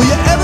Will you ever